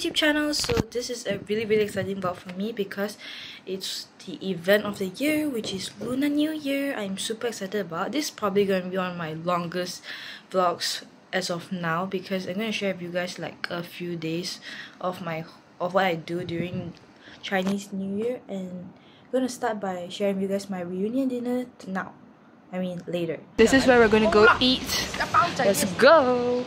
YouTube channel. So this is a really really exciting vlog for me because it's the event of the year which is Lunar New Year. I'm super excited about. This is probably going to be one of my longest vlogs as of now because I'm going to share with you guys like a few days of my of what I do during Chinese New Year and I'm going to start by sharing with you guys my reunion dinner now. I mean later. This is where we're gonna go eat. Let's go!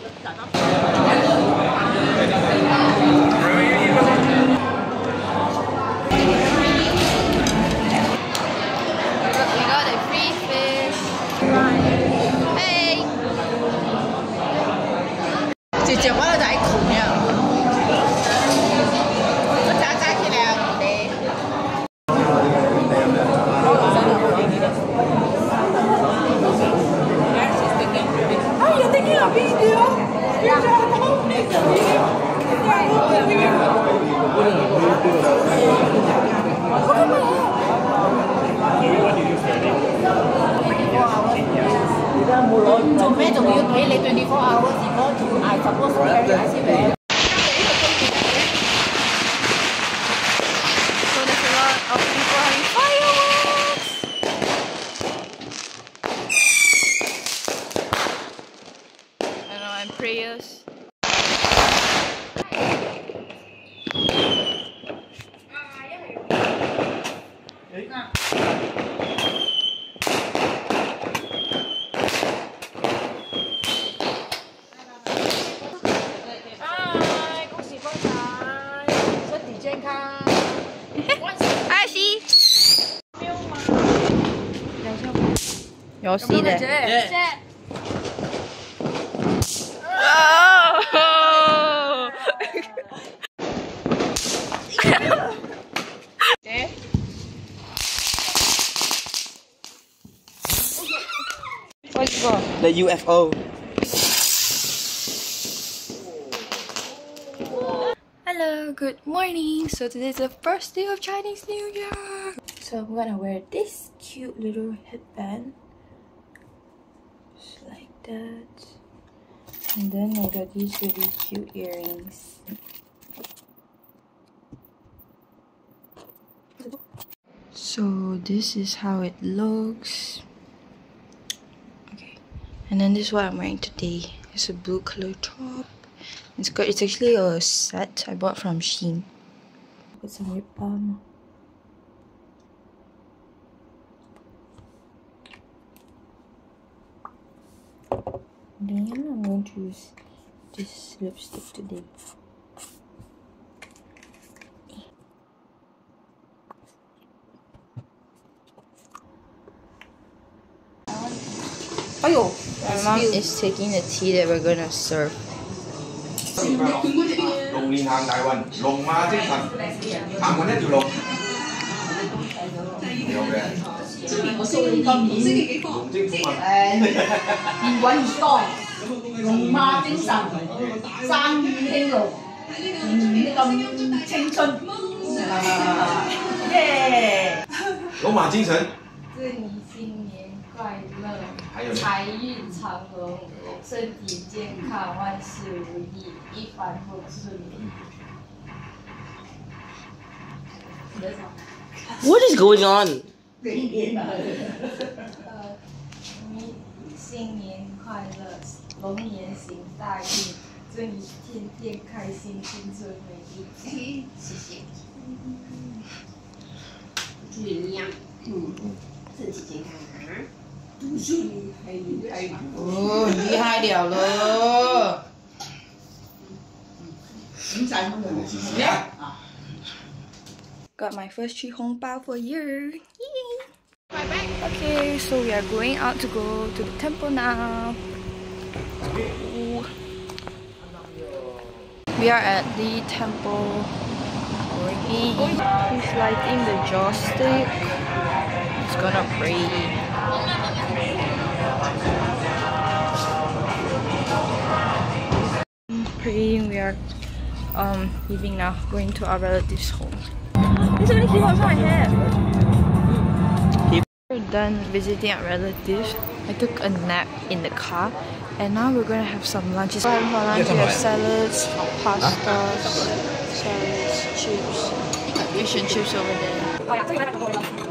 You'll see that. Oh. The UFO. Hello, good morning. So today is the first day of Chinese New Year. So I'm gonna wear this cute little headband. That. And then I got these really cute earrings. So this is how it looks. Okay and then this is what I'm wearing today. It's a blue color top. It's got it's actually a set I bought from Shein. Put some lip balm. Then I'm going to use this lipstick today. 哎呦 My mom is taking the tea that we're gonna serve. 新年我升了二，升了几科，哎，越滚越多，龙马精神，生意兴隆，年金青春，耶！龙马精神。祝你新年快乐，财运长龙，身体健康，万事如意，一帆风顺。What is going on? 呃，你新年快乐，龙年行大运，祝你天天开心，青春美丽。谢谢。祝你呀，嗯，身体健康。哦，厉害了了！Yeah. Got my first 去红包 for year. Okay, so we are going out to go to the temple now. We are at the temple. He's lighting the joss stick. He's gonna pray. praying we are um leaving now going to our relatives home this only keep on my hair done visiting our relatives i took a nap in the car And now we're gonna have some lunches. For lunch, we have salads, pastas, salads, chips, fish and chips over there.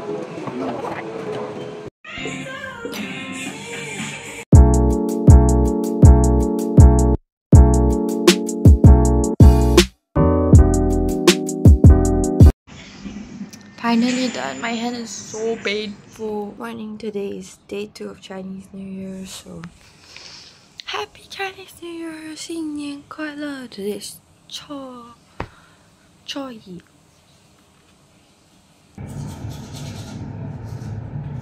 Finally done. My hand is so painful. Morning. Today is day two of Chinese New Year, so happy Chinese New Year! 新年快乐! Today is Cho Cho Yi.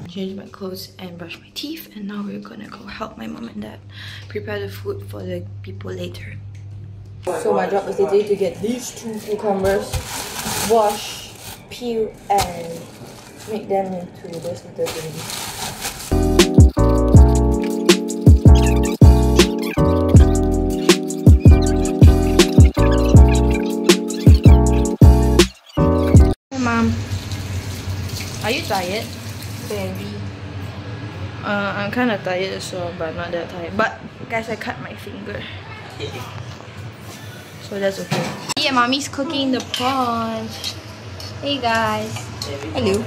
Change my clothes and brush my teeth, and now we're gonna go help my mom and dad prepare the food for the people later. So my job is today to get these two cucumbers, wash peel and make them into those little things. Hey mom, are you tired? Very. Uh, I'm kind of tired so, but not that tired. But guys, I cut my finger. So that's okay. Yeah, mommy's cooking the prawns. Hey guys. Hello.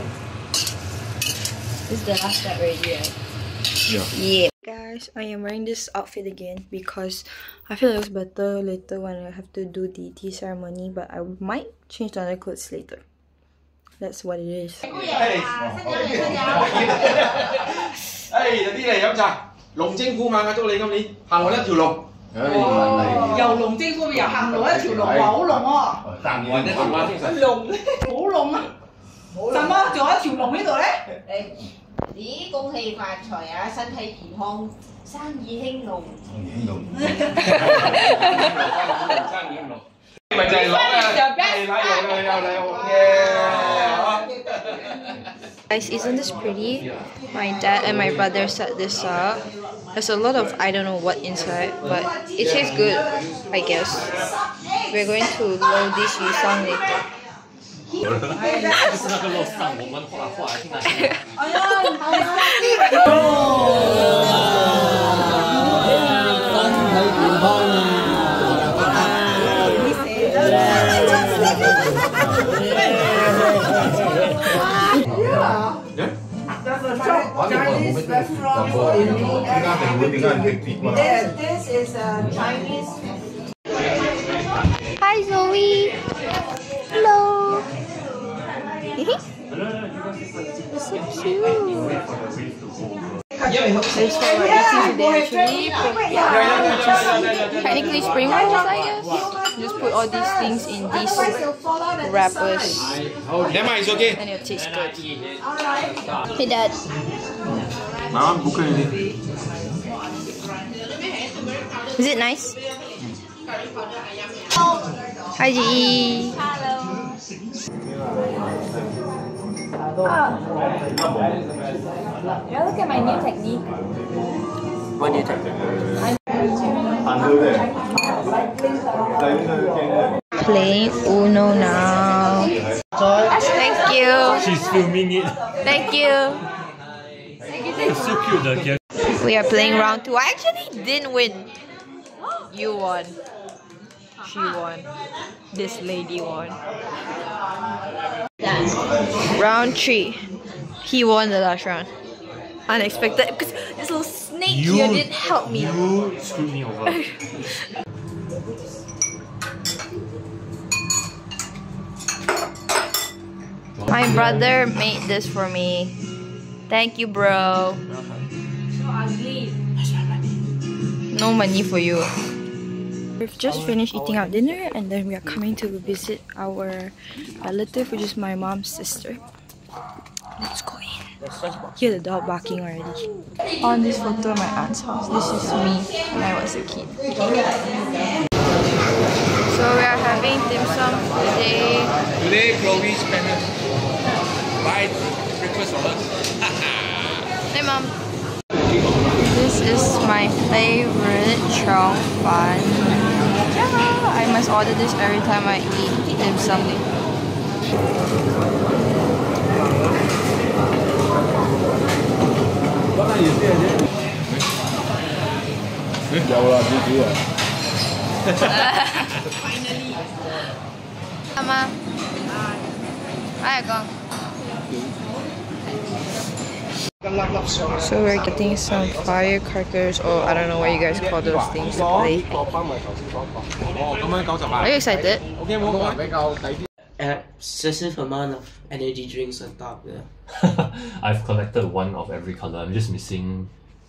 This is the last step already, right? Yeah. Yeah. Guys, I am wearing this outfit again because I feel it looks better later when I have to do the tea ceremony, but I might change the other clothes later. That's what it is. 诶，有啲嚟饮茶，龙精虎猛啊！祝你今年行运一条龙。 哦，由龙精虎又行路一条龙，哇好龙喎，行运一条马精神。龙好龙啊！怎么仲有一条龙呢度咧？咦，恭喜发财啊！身体健康，生意兴隆。咪就系攞啊！系奶油嘅，有奶油嘅。 Guys, isn't this pretty? My dad and my brother set this up. There's a lot of I don't know what inside, but it tastes good, I guess. We're going to load this yusang later. 就 Chinese restaurant for Indian. Yes, this is a Chinese. Hi Zoe. Hello. You're so cute. There's no yeah, today actually. Just technically spring rolls, I guess. Just put all these things in these wrappers. Never it's okay. And it tastes taste good. Hey, Dad. Now I'm booking. Is it nice? Hi, Ji. Oh. Yeah, look at my new technique. What new technique? Playing Uno now. Thank you. She's filming it. Thank you. It's so cute, the girl. We are playing round two. I actually didn't win. You won. She won. This lady won. Round three. He won the last round. Unexpected because this little snake here didn't help me. You screwed me over. My brother made this for me. Thank you, bro. So ugly. No money for you. We've just finished eating our dinner and then we are coming to visit our relative, which is my mom's sister. Let's go in. Hear the dog barking already. On this photo of my aunt's house, this is me when I was a kid. So we are having dim sum today. Today Chloe spent buy breakfast for us. Hey mom. This is my favorite chong fun. Yeah, I must order this every time I eat dim sum. Finally. Mama. Hi. Hi, Gong. So we're getting some firecrackers or I don't know what you guys call those things to play. Are you excited? Uh, excessive amount of energy drinks on top there. I've collected one of every color. I'm just missing.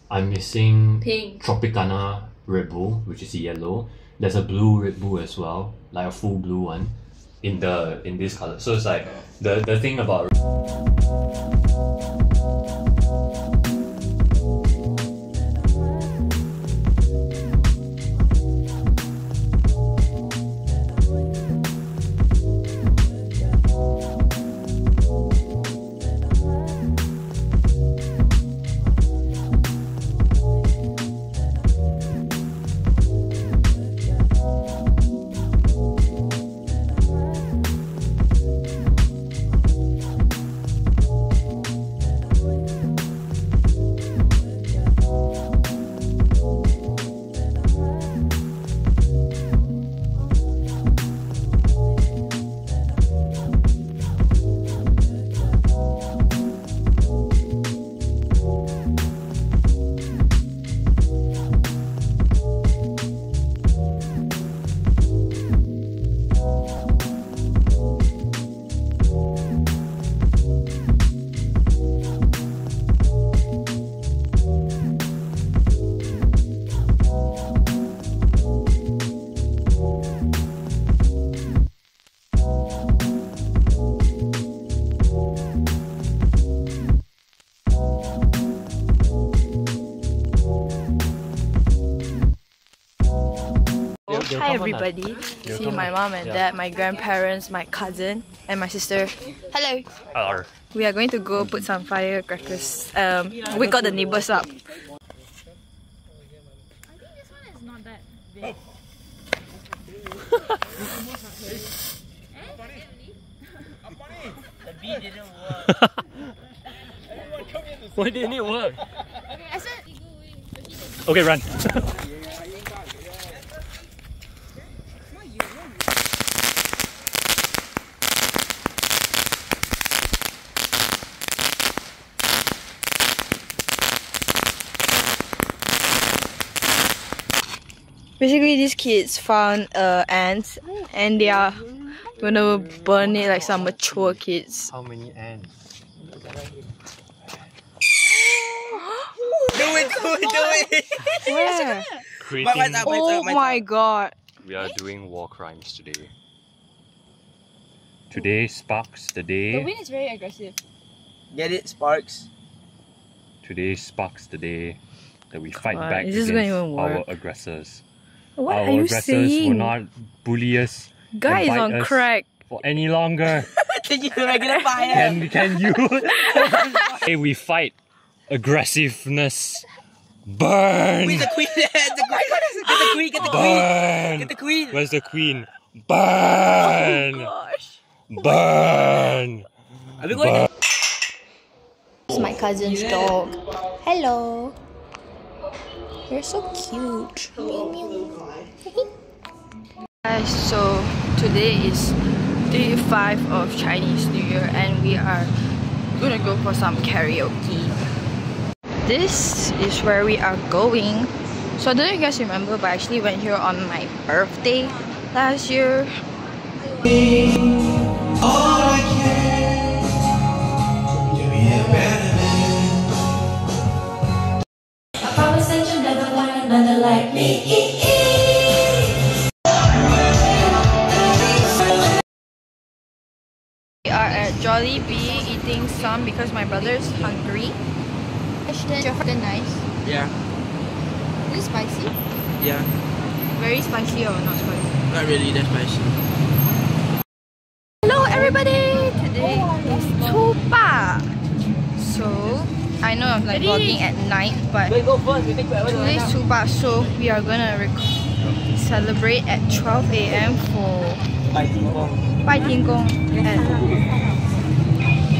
I'm missing Pink. Tropicana Red Bull, which is yellow. There's a blue Red Bull as well, like a full blue one, in the in this color. So it's like the the thing about. Hi everybody. See my mom and dad, my grandparents, my cousin, and my sister. Hello. R. We are going to go put some firecrackers. Um, we got the neighbors up. Why didn't it work? Okay, run. Basically, these kids found uh, ants and they are gonna burn it like some mature kids. How many ants? Do it, do it, do it. Where? Creating. Oh my god. We are doing war crimes today. Today sparks the day. The wind is very aggressive. Get it, Sparks? Today sparks the day that we fight God, back against our aggressors. What our are you aggressors will saying? not bully us Guy is bite on crack. for any longer. Can you regular fire? Can can you? hey, we fight aggressiveness. Burn! Where's the queen? the queen. Get the queen. Get the queen. Burn! Get the queen. Where's the queen? Burn! Oh, gosh. Burn! Are we going? It's my cousin's dog. Hello. You're so cute. Guys, so today is day five of Chinese New Year and we are gonna go for some karaoke. This is where we are going. So I don't know if you guys remember, but I actually went here on my birthday last year. We some because my brother is hungry. Is your food nice? Yeah. Is it spicy? Yeah. Very spicy or not spicy? Not really that spicy. Hello everybody! Today is Tupa. So I know I'm like vlogging at night, but Wait, go first. We take forever. today is Tupa, so we are gonna celebrate at 12 a.m. for Bye, Timo. Bai Tian Gong at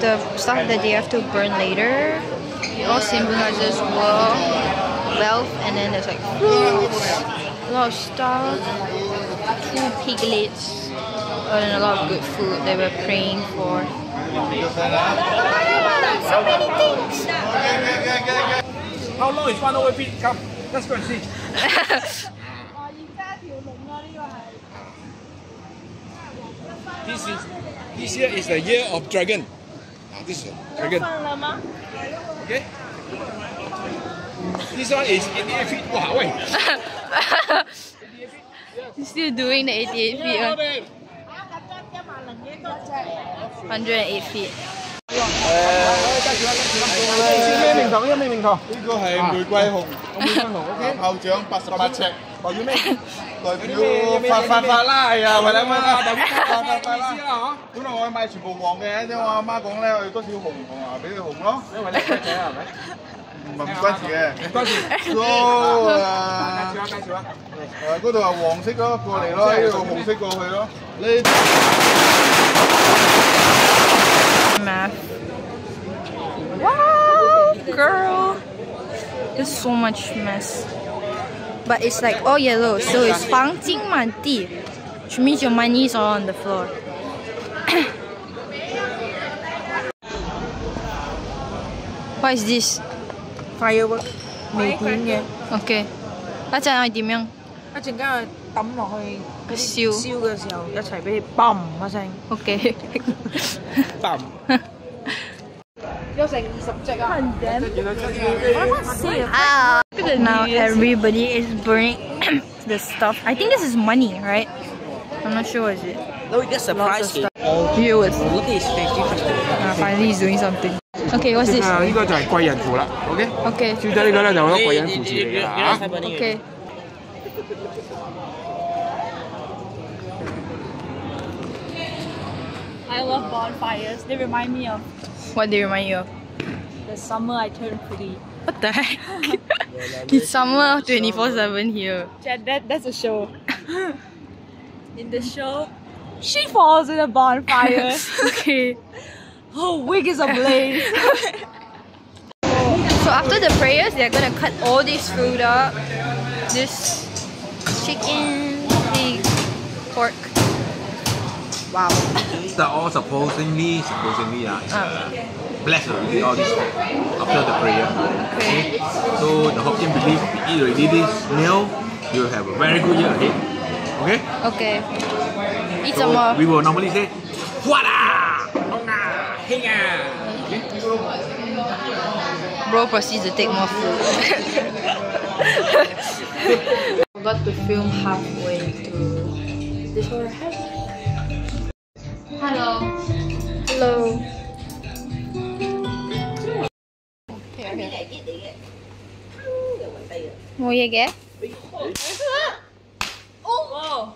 The stuff that they have to burn later all symbolizes wealth, wealth, and then there's like fruits, a lot of stuff, two piglets, and a lot of good food they we're praying for. So many things. How long is one hour feet? Come, let's go and see. This is this year is the year of dragon. Ah, this is dragon. Okay. This one is 88 feet. Wow, wait. Still doing the 88 feet one. 108 feet. 咩名堂？呢個咩名堂？呢個係玫瑰紅，校長八十八尺，代表咩？代表發發發啦，係啊，為兩蚊啦，代表發發發啦。本來我買全部黃嘅，因為我阿媽講咧，我要多少紅紅啊，俾佢紅咯。因為你仔仔係咪？唔係唔關事嘅，唔關事。咯介啊紹下，介紹下。誒嗰度係黃色咯，過嚟咯，呢度紅色過去咯。呢 math. girl. There's so much mess. But it's like all yellow, so it's 黄金满地, which means your money is all on the floor. what is this? firework 微点嘅， Okay. 一阵我点样？一阵间佢抌落去嗰烧啲烧嘅时候，一齐俾你嘣一声。 Okay. 有成二十只啊！ Ah. Now everybody is burning the stuff. I think this is money, right? I'm not sure what is it. No, we get surprise here. Viewers. Look at his face, different. Ah, finally he's doing something. Okay, what's this? 啊，呢个就系贵人符啦，OK。 Okay. 最低呢个咧就好多贵人符字嚟㗎啦吓。 Okay. I love bonfires. They remind me of what do you remind you of? the summer I turned pretty. What the heck? it's summer 24-7 here. That, that that's a show. In the show, she falls in a bonfire. okay. Her wig is ablaze. So after the prayers, they're gonna cut all this food up. This chicken, pig, pork. Wow. They're all supposedly, supposedly uh, uh, blessed already all this after the prayer. Okay. So the Hokkien believe if you eat already this meal, you'll have a very good year ahead. Okay? Okay. Eat So some more. we will normally say, Huada! Honga! Hinga! Bro proceeds to take more food. Forgot to film halfway through. This one Hello. Hello. Mua gì ghé? Wow. Wow.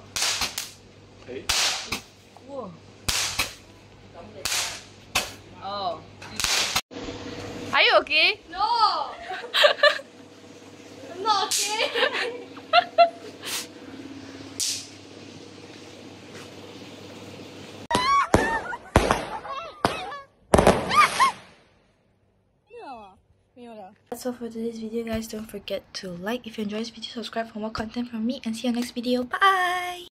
Oh. Are you okay? No. I'm not okay. That's all for today's video guys. Don't forget to like if you enjoyed this video, subscribe for more content from me and see you next video. Bye!